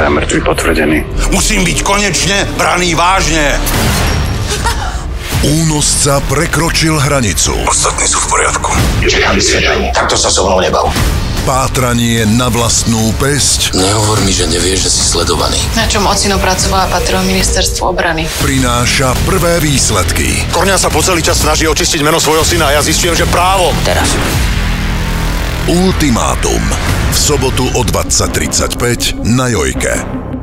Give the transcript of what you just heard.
dvaja mŕtvi potvrdení. Musím byť konečne braný vážne. Únosca prekročil hranicu. Ostatní sú v poriadku. Čekám vysvetlenie. Takto sa so mnou nebav. Pátranie na vlastnú pesť Nehovor mi, že nevieš, že si sledovaný. Na čom ocino pracovala patrilo ministerstvo obrany. prináša prvé výsledky. Korňa sa po celý čas snaží očistiť meno svojho syna a ja zistujem, že právo. Teraz. Ultimátum. V sobotu o 20.35 na Jojke.